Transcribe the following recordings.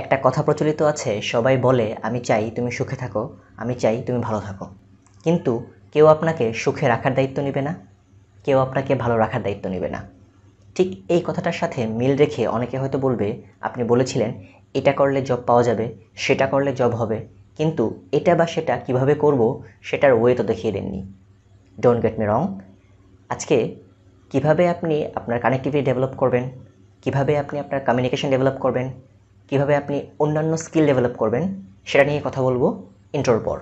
একটা কথা প্রচলিত আছে, সবাই বলে, আমি চাই তুমি সুখে থাকো, আমি চাই তুমি ভালো থাকো। কিন্তু কেউ আপনাকে সুখে রাখার দায়িত্ব নেবে না, কেউ আপনাকে ভালো রাখার দায়িত্ব নেবে না। ঠিক এই কথাটার সাথে মিল রেখে অনেকে হয়তো বলবে, আপনি বলেছিলেন, এটা করলে জব পাওয়া যাবে, সেটা করলে জব হবে। কিন্তু এটা বা সেটা কীভাবে করব, সেটার ওয়ে তো দেখিয়ে দেননি। ডোন্ট গেট মি রং আজকে কীভাবে আপনি আপনার কানেক্টিভিটি ডেভেলপ করবেন, কীভাবে আপনি আপনার কমিউনিকেশন ডেভেলপ করবেন কীভাবে আপনি অন্যান্য স্কিল ডেভেলপ করবেন সেটা নিয়ে কথা বলব ইন্ট্রোর পর।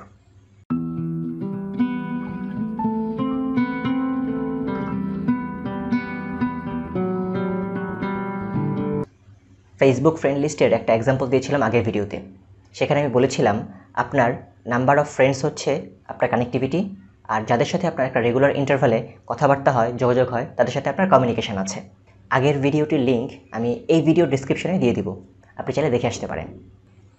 ফেসবুক ফ্রেন্ড লিস্টের একটা এক্সাম্পল দিয়েছিলাম আগের ভিডিওতে। সেখানে আমি বলেছিলাম, আপনার নাম্বার অফ ফ্রেন্ডস হচ্ছে আপনার কানেক্টিভিটি আর যাদের সাথে আপনার একটা রেগুলার ইন্টারভ্যালে কথাবার্তা হয়, যোগাযোগ হয়, তাদের সাথে আপনার কমিউনিকেশন আছে। আগের ভিডিওটির লিঙ্ক আমি এই ভিডিও ডিসক্রিপশনে দিয়ে দিব। আপনি চাইলে দেখে আসতে পারেন।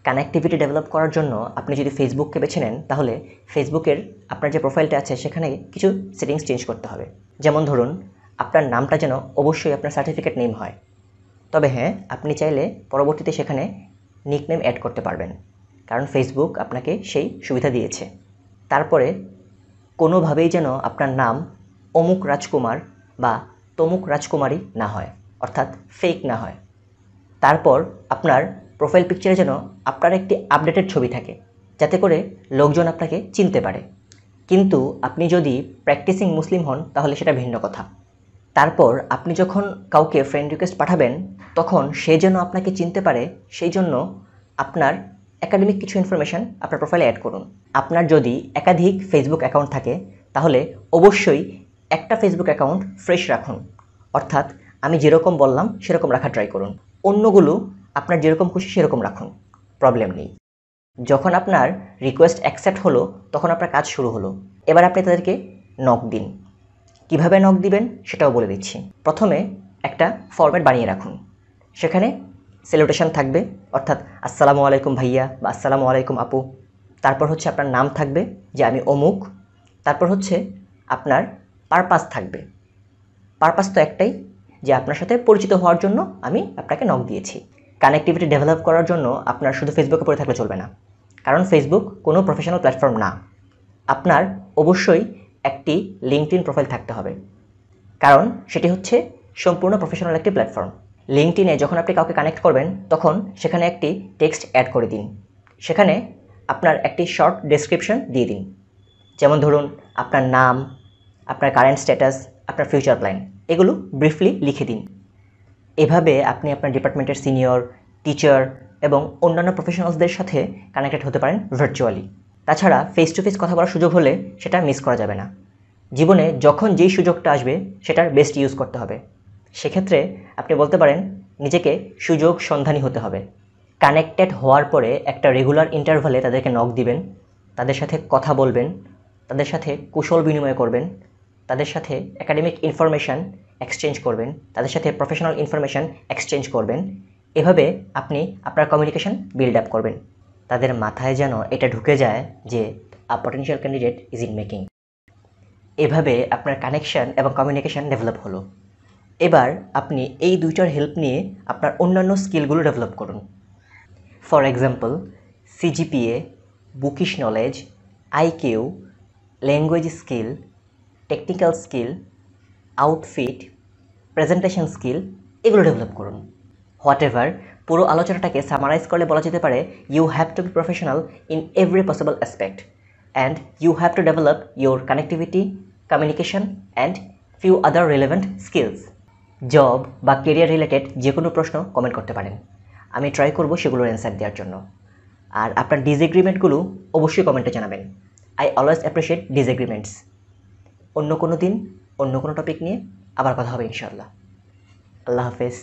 কানেক্টিভিটি ডেভেলপ করার জন্য আপনি যদি ফেসবুককে বেছে নেন, তাহলে ফেসবুকের আপনার যে প্রোফাইলটা আছে, সেখানে কিছু সেটিংস চেঞ্জ করতে হবে। যেমন ধরুন, আপনার নামটা যেন অবশ্যই আপনার সার্টিফিকেট নেম হয়। তবে হ্যাঁ আপনি চাইলে পরবর্তীতে সেখানে নিকনেম অ্যাড করতে পারবেন, কারণ ফেসবুক আপনাকে সেই সুবিধা দিয়েছে। তারপরে, কোনোভাবেই যেন আপনার নাম অমুক রাজকুমার বা তমুক রাজকুমারী না হয়, অর্থাৎ ফেক না হয়। তারপর আপনার প্রোফাইল পিকচারে যেন আপনার একটি আপডেটেড ছবি থাকে, যাতে করে লোকজন আপনাকে চিনতে পারে। কিন্তু আপনি যদি প্র্যাকটিসিং মুসলিম হন, তাহলে সেটা ভিন্ন কথা। তারপর আপনি যখন কাউকে ফ্রেন্ড রিকোয়েস্ট পাঠাবেন, তখন সে যেন আপনাকে চিনতে পারে, সেই জন্য আপনার একাডেমিক কিছু ইনফরমেশান আপনার প্রোফাইলে অ্যাড করুন। আপনার যদি একাধিক ফেসবুক অ্যাকাউন্ট থাকে, তাহলে অবশ্যই একটা ফেসবুক অ্যাকাউন্ট ফ্রেশ রাখুন। অর্থাৎ আমি যেরকম বললাম, সেরকম রাখা ট্রাই করুন। অন্যগুলো আপনার যেরকম খুশি সেরকম রাখুন প্রবলেম নেই। যখন আপনার রিকোয়েস্ট অ্যাকসেপ্ট হলো, তখন আপনার কাজ শুরু হলো। এবার আপনি তাদেরকে নক দিন। কীভাবে নক দিবেন সেটাও বলে দিচ্ছি। প্রথমে একটা ফরম্যাট বানিয়ে রাখুন। সেখানে সেলুটেশন থাকবে, অর্থাৎ আসসালামু আলাইকুম ভাইয়া বা আসসালামু আলাইকুম আপু তারপর হচ্ছে আপনার নাম থাকবে, যে আমি অমুক। তারপর হচ্ছে আপনার পারপাস থাকবে। পারপাস তো একটাই যে আপনার সাথে পরিচিত হওয়ার জন্য আমি আপনাকে নক দিয়েছি। কানেক্টিভিটি ডেভেলপ করার জন্য আপনার শুধু ফেসবুকে পড়ে থাকলে চলবে না। কারণ ফেসবুক কোনো প্রফেশনাল প্ল্যাটফর্ম না। আপনার অবশ্যই একটি লিঙ্কড প্রোফাইল থাকতে হবে। কারণ সেটি হচ্ছে সম্পূর্ণ প্রফেশনাল একটি প্ল্যাটফর্ম লিঙ্কটিনে যখন আপনি কাউকে কানেক্ট করবেন, তখন সেখানে একটি টেক্সট অ্যাড করে দিন। সেখানে আপনার একটি শর্ট ডেসক্রিপশন দিয়ে দিন। যেমন ধরুন, আপনার নাম, আপনার কারেন্ট স্ট্যাটাস আপনার ফিউচার প্ল্যান এগুলো ব্রিফলি লিখে দিন। এভাবে আপনি আপনার ডিপার্টমেন্টের সিনিয়র টিচার এবং অন্যান্য প্রফেশনালসদের সাথে কানেক্টেড হতে পারেন ভার্চুয়ালি তাছাড়া ফেস টু ফেস কথা বলার সুযোগ হলে সেটা মিস করা যাবে না। জীবনে যখন যেই সুযোগটা আসবে, সেটার বেস্ট ইউজ করতে হবে। সেক্ষেত্রে আপনি বলতে পারেন, নিজেকে সুযোগ সন্ধানী হতে হবে। কানেক্টেড হওয়ার পরে একটা রেগুলার ইন্টারভালে তাদেরকে নক দিবেন, তাদের সাথে কথা বলবেন, তাদের সাথে কুশল বিনিময় করবেন তাদের সাথে একাডেমিক ইনফরমেশান এক্সচেঞ্জ করবেন, তাদের সাথে প্রফেশনাল ইনফরমেশান এক্সচেঞ্জ করবেন। এভাবে আপনি আপনার কমিউনিকেশন বিল্ড আপ করবেন। তাদের মাথায় যেন এটা ঢুকে যায় যে a potential candidate is in making এভাবে আপনার কানেকশন এবং কমিউনিকেশন ডেভেলপ হলো। এবার আপনি এই দুইটার হেল্প নিয়ে আপনার অন্যান্য স্কিলগুলো ডেভেলপ করুন। For example CGPA bookish knowledge IQ language skill technical skill outfit presentation skill এগুলো ডেভেলপ করুন। হোয়াট এভার পুরো আলোচনাটাকে সামারাইজ করলে বলা যেতে পারে you have to be professional in every possible aspect and you have to develop your connectivity communication and few other relevant skills job বা career related যে কোনো প্রশ্ন কমেন্ট করতে পারেন। আমি ট্রাই করব সেগুলোর অ্যান্সার দেওয়ার জন্য। আর আপনার ডিসএগ্রিমেন্টগুলো অবশ্যই কমেন্টে জানাবেন। আই অলওয়েজ অ্যাপ্রিসিয়েট ডিসএগ্রিমেন্টস অন্য কোনো দিন অন্য কোনো টপিক নিয়ে আবার কথা হবে ইনশাল্লাহ আল্লাহ হাফেজ।